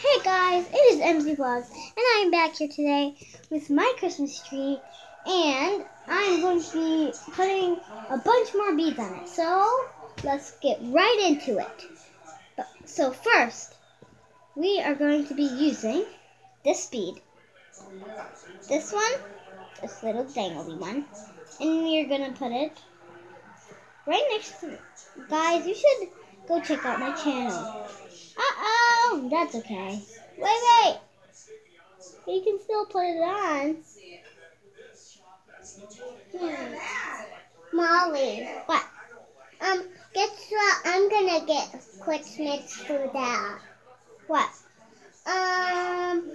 Hey guys, it is MZ Vlogs, and I'm back here today with my Christmas tree, and I'm going to be putting a bunch more beads on it. So, let's get right into it. But, so first, we are going to be using this bead. This one, this little dangly one, and we're going to put it right next to, it. guys, you should go check out my channel. Uh-oh, that's okay. Wait, wait. You can still put it on. Hmm. Molly, What? um, guess what? I'm gonna get Christmas for that. What? Um,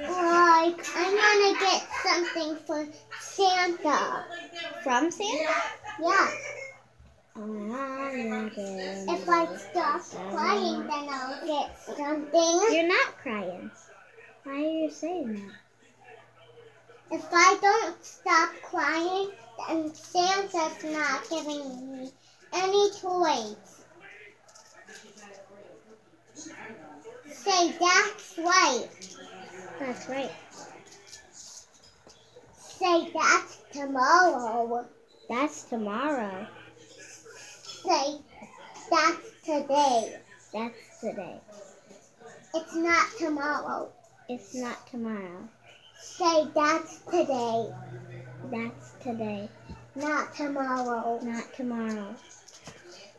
like I'm gonna get something for Santa. From Santa? Yeah. If I stop crying, then I'll get something. You're not crying. Why are you saying that? If I don't stop crying, then Santa's not giving me any toys. Say that's right. That's right. Say that's tomorrow. That's tomorrow. Say that's today. That's today. It's not tomorrow. It's not tomorrow. Say that's today, That's today. not tomorrow. Not tomorrow.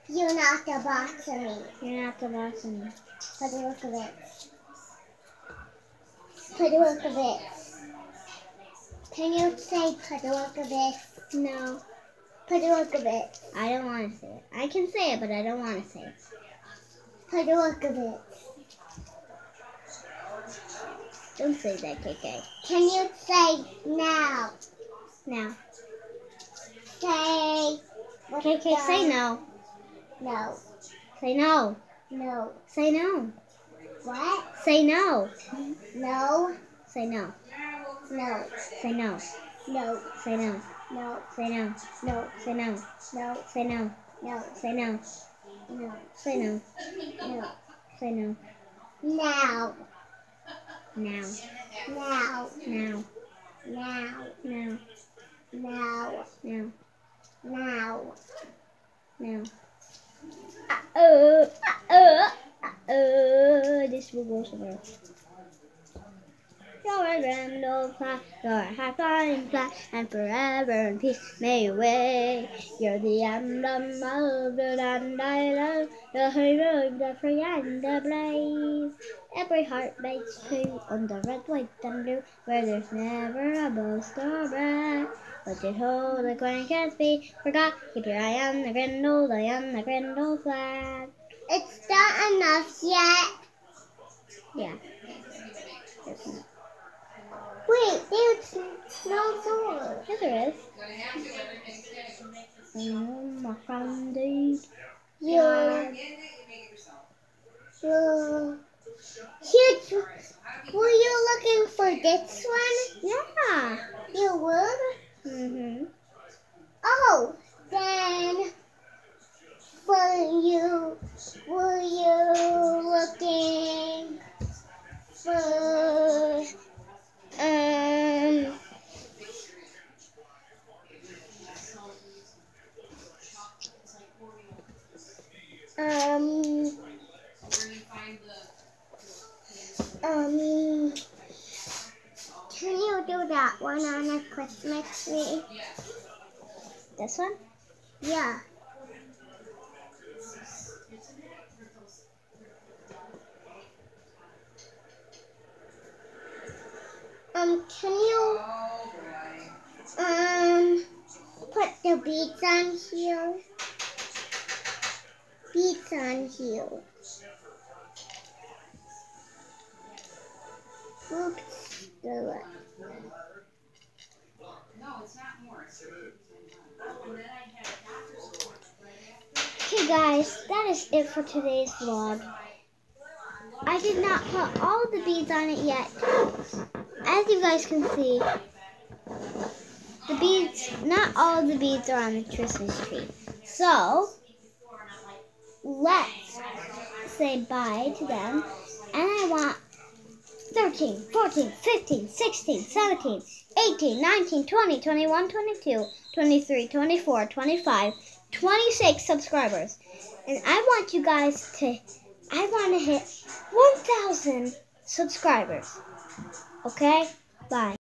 You're not the boss of me. You're not the boss of me. Put a look of it. Put a look of it. Can you say put a look of it? No. Put a look of it. I don't want to say it. I can say it, but I don't want to say it. Put a look of it. Don't say that, KK. Can you say now? Now. Say. KK, say done? no. No. Say no. No. Say no. What? Say no. No. Say no. No. Say no. No. Say no. No. Say no. No. Say no. No. Say no. No. Say no. No. Say no. No. Say no. Now. Now. Now. Now. Now. Now. Now. Now. Now. Now. Uh-oh. Uh-oh. Uh-oh. This will go somewhere. You're a grand old clock, you're a high flying fly, and forever in peace may you wait. You're the emblem of the land I love, the hero, the free and the blaze. Every heart beats true on the red, white, and blue, where there's never a boast or brag. But you hold the coin can't be forgot. Keep your eye on the grindle, eye on the grindle flag. It's not enough yet. Yeah. It's not. Wait, there's no more. Yes, there is. Oh, my friend, dude. You. You. Huge. Were you looking for this one? Yeah. You would? Mm-hmm. Oh, then um can you do that one on a Christmas tree? This one? Yeah. Um, can you um put the beads on here? Beads on here. Okay, guys, that is it for today's vlog. I did not put all the beads on it yet. As you guys can see, the beads, not all the beads are on the Christmas tree. So, let's say bye to them. And I want 13, 14, 15, 16, 17, 18, 19, 20, 21, 22, 23, 24, 25, 26 subscribers. And I want you guys to, I want to hit 1,000 subscribers. Okay? Bye.